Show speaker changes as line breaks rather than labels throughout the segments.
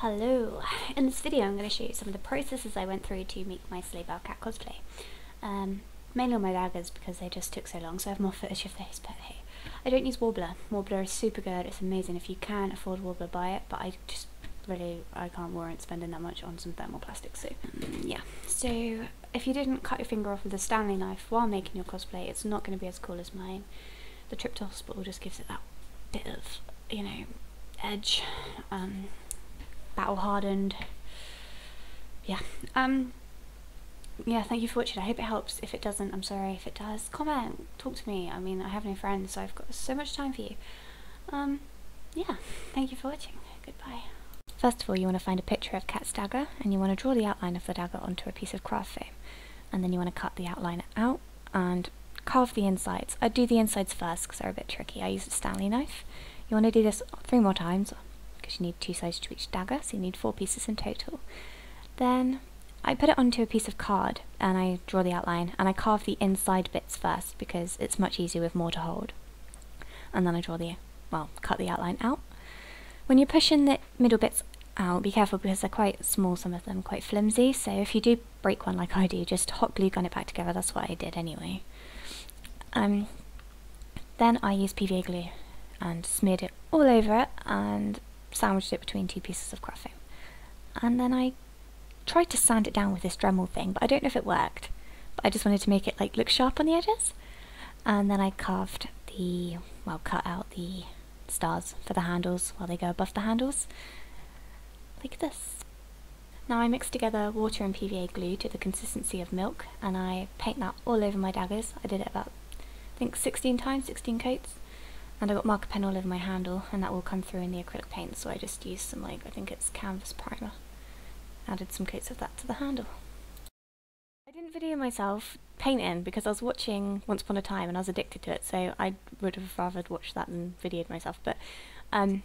Hello! In this video I'm going to show you some of the processes I went through to make my Slay Belle Kat cosplay. Um, mainly on my daggers because they just took so long so I have more footage of those but hey. I don't use Worbla. Worbla is super good, it's amazing. If you can afford Worbla buy it but I just really, I can't warrant spending that much on some thermoplastic so mm, yeah. So if you didn't cut your finger off with a Stanley knife while making your cosplay it's not going to be as cool as mine. The trip just gives it that bit of, you know, edge. Um, battle hardened. Yeah. Um. Yeah. Thank you for watching. I hope it helps. If it doesn't, I'm sorry. If it does, comment. Talk to me. I mean, I have no friends, so I've got so much time for you. Um. Yeah. Thank you for watching. Goodbye. First of all, you want to find a picture of Kat's dagger, and you want to draw the outline of the dagger onto a piece of craft foam, and then you want to cut the outline out and carve the insides. I do the insides first because they're a bit tricky. I use a Stanley knife. You want to do this three more times because you need two sides to each dagger, so you need four pieces in total. Then I put it onto a piece of card and I draw the outline and I carve the inside bits first because it's much easier with more to hold. And then I draw the, well, cut the outline out. When you're pushing the middle bits out, be careful because they're quite small, some of them quite flimsy, so if you do break one like I do, just hot glue gun it back together, that's what I did anyway. Um, then I used PVA glue and smeared it all over it and sandwiched it between two pieces of craft foam. And then I tried to sand it down with this Dremel thing, but I don't know if it worked. But I just wanted to make it like look sharp on the edges. And then I carved the, well, cut out the stars for the handles while they go above the handles. Like this. Now I mix together water and PVA glue to the consistency of milk and I paint that all over my daggers. I did it about, I think 16 times, 16 coats and I got marker pen all over my handle and that will come through in the acrylic paint so I just used some like I think it's canvas primer. Added some coats of that to the handle. I didn't video myself painting because I was watching Once Upon a Time and I was addicted to it so I would have rather watched that than videoed myself. But um,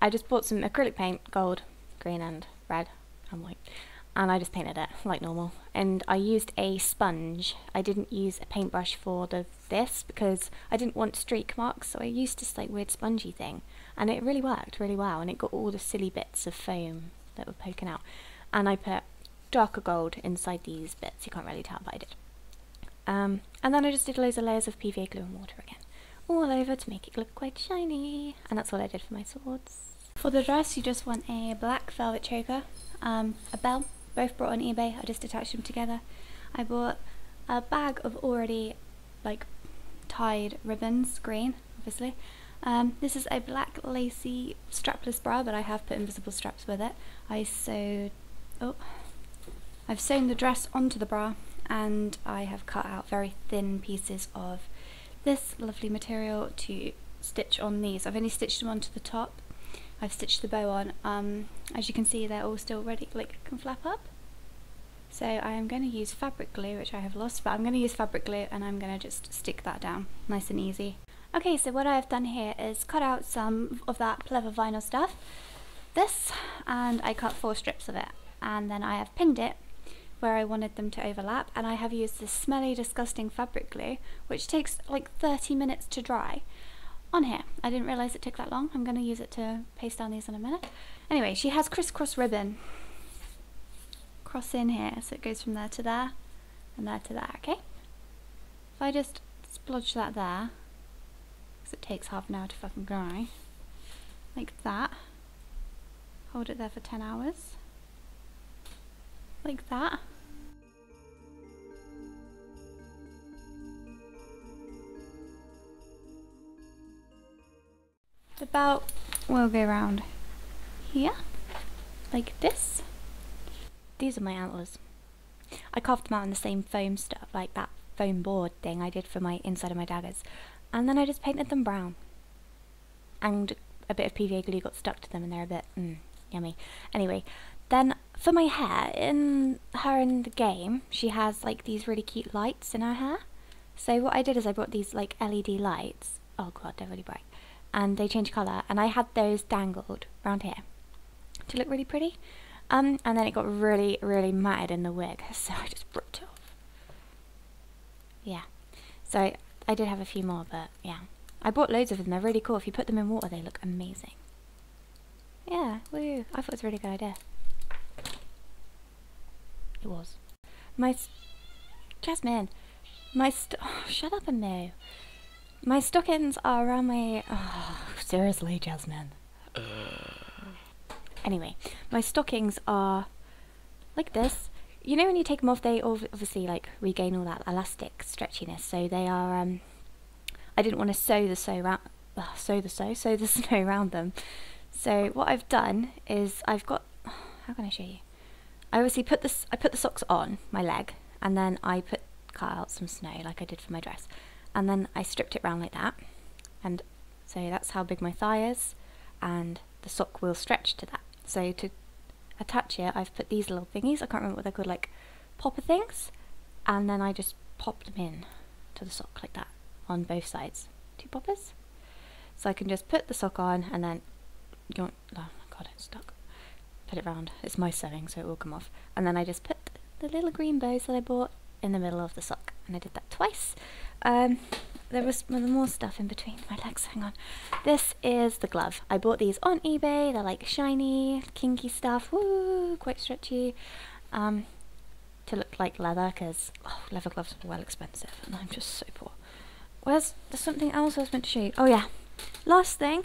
I just bought some acrylic paint gold green and red and white and I just painted it like normal. And I used a sponge. I didn't use a paintbrush for the this because I didn't want streak marks, so I used this like weird spongy thing, and it really worked really well. And it got all the silly bits of foam that were poking out. And I put darker gold inside these bits. You can't really tell, but I did. Um, and then I just did loads of layers of PVA glue and water again, all over to make it look quite shiny. And that's all I did for my swords. For the dress, you just want a black velvet choker, um, a bell, both brought on eBay. I just attached them together. I bought a bag of already like tied ribbons, green, obviously. Um, this is a black lacy strapless bra, but I have put invisible straps with it. I sewed, oh, I've sewn the dress onto the bra and I have cut out very thin pieces of this lovely material to stitch on these. I've only stitched them onto the top I've stitched the bow on. Um, as you can see they're all still ready, like can flap up. So I am going to use fabric glue, which I have lost, but I'm going to use fabric glue and I'm going to just stick that down, nice and easy. Okay, so what I've done here is cut out some of that pleather vinyl stuff, this, and I cut four strips of it. And then I have pinned it where I wanted them to overlap, and I have used this smelly, disgusting fabric glue, which takes like 30 minutes to dry on here. I didn't realise it took that long. I'm going to use it to paste down these in a minute. Anyway, she has crisscross ribbon. Cross in here, so it goes from there to there, and there to there, okay? If I just splodge that there, because it takes half an hour to fucking dry, like that, hold it there for 10 hours, like that, the we'll go around here, like this. These are my antlers. I carved them out in the same foam stuff, like that foam board thing I did for my inside of my daggers. And then I just painted them brown. And a bit of PVA glue got stuck to them and they're a bit, mm, yummy. Anyway, then for my hair, in her in the game, she has like these really cute lights in her hair. So what I did is I brought these like LED lights. Oh god, they're really bright and they change colour and I had those dangled around here to look really pretty um, and then it got really really matted in the wig so I just ripped it off yeah so I did have a few more but yeah I bought loads of them they're really cool if you put them in water they look amazing Yeah, woo. I thought it was a really good idea. It was. My Jasmine, my st- oh, shut up and no. My stockings are around my. Oh, seriously, Jasmine. Anyway, my stockings are like this. You know when you take them off, they obviously like regain all that elastic stretchiness. So they are. Um, I didn't want to sew the sew round, uh, sew the sew, sew the snow around them. So what I've done is I've got. How can I show you? I obviously put this. I put the socks on my leg, and then I put cut out some snow like I did for my dress, and then I stripped it round like that, and so that's how big my thigh is, and the sock will stretch to that. So to attach it, I've put these little thingies. I can't remember what they're called, like popper things, and then I just pop them in to the sock like that on both sides. Two poppers. So I can just put the sock on and then you oh god, it's stuck. Put it round. It's my sewing, so it will come off. And then I just put the little green bows that I bought in the middle of the sock, and I did that twice. Um, there was more stuff in between my legs. Hang on. This is the glove. I bought these on eBay. They're like shiny, kinky stuff. Woo, quite stretchy. Um, to look like leather, because oh, leather gloves are well expensive, and I'm just so poor. Where's there's something else I was meant to show you? Oh yeah, last thing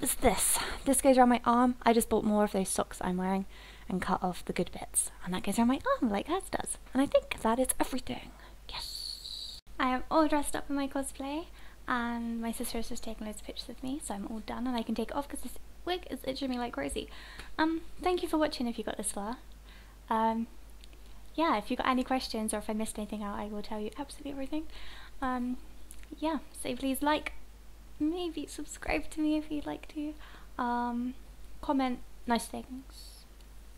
is this. This goes around my arm. I just bought more of those socks I'm wearing and cut off the good bits, and that goes around my arm like hers does. And I think that is everything. I am all dressed up in my cosplay, and my sister has just taken loads of pictures of me, so I'm all done and I can take it off because this wig is itching me like crazy. Um, thank you for watching if you got this far. Um, yeah, if you got any questions or if I missed anything out, I will tell you absolutely everything. Um, yeah, so please like, maybe subscribe to me if you'd like to. Um, comment nice things.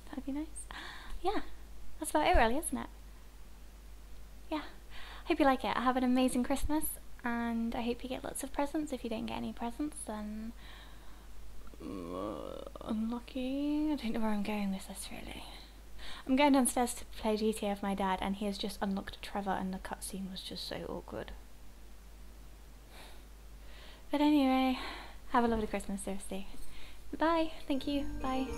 That'd be nice. Yeah, that's about it really, isn't it? Yeah. Hope you like it. I have an amazing Christmas and I hope you get lots of presents. If you don't get any presents, then uh, unlucky. I don't know where I'm going with this really. I'm going downstairs to play GTA with my dad, and he has just unlocked Trevor, and the cutscene was just so awkward. But anyway, have a lovely Christmas, seriously. Bye. Thank you. Bye.